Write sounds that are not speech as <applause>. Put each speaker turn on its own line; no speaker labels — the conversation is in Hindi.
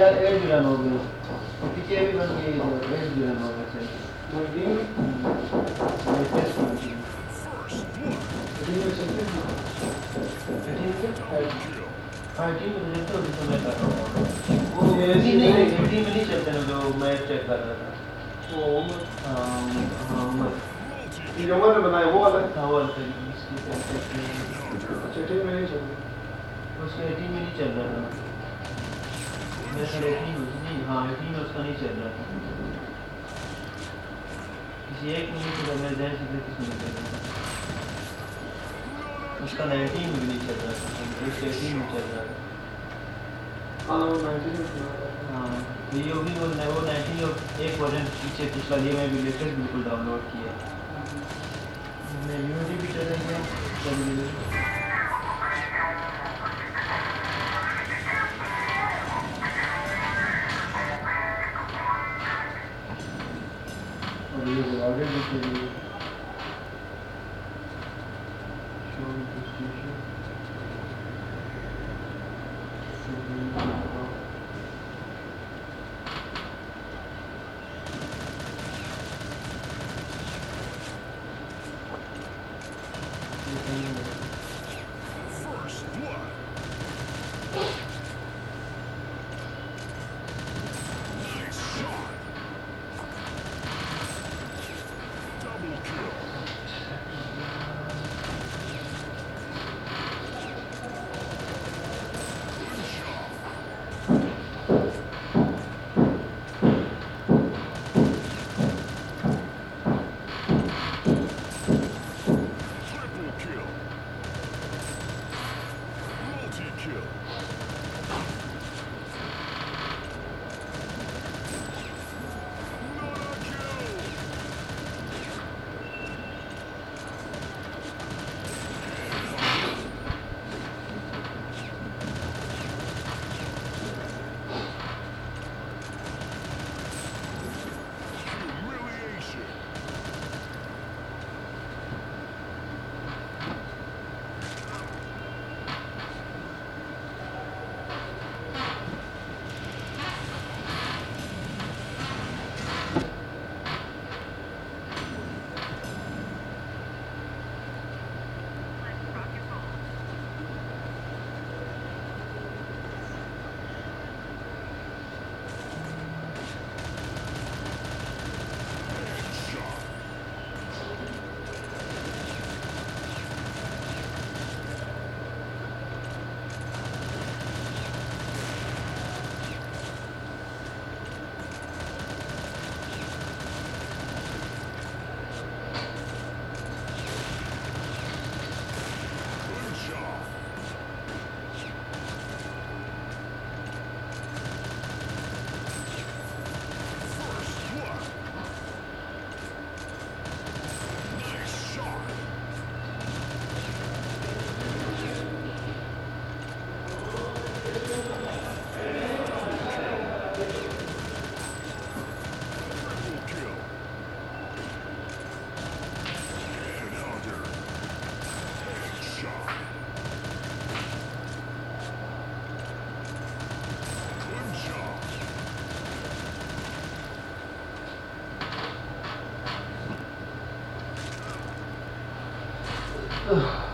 हो गए पीछे भी बन गई वेस्ट भी रन हो गए थी। हाँ रिज़ल्ट तो जिसमें मैं कर रहा हूँ वो टीम नहीं टीम में नहीं चलते ना जो मैच चेक कर रहा था हाँ हाँ उमर
ये जो मैंने बनाया वो वाला
हाँ वो इसकी उसके टीम में नहीं चल रहा था हाँ एटीन में नहीं चल रहा था किसी एक में नहीं मेरे जहन से किसी में चल उसका नाइनटीन में नहीं चल रहा था उसका एटीन में चल रहा था हाँ तो ये भी वो वो नाइनटीन और एक वर्जन पीछे पिछला लिए मैं भी लेटेस्ट बिल्कुल डाउनलोड किया मैं यूनिटी भी चल रही और ये आगे भी चल रही है Show Ugh. <sighs> <sighs>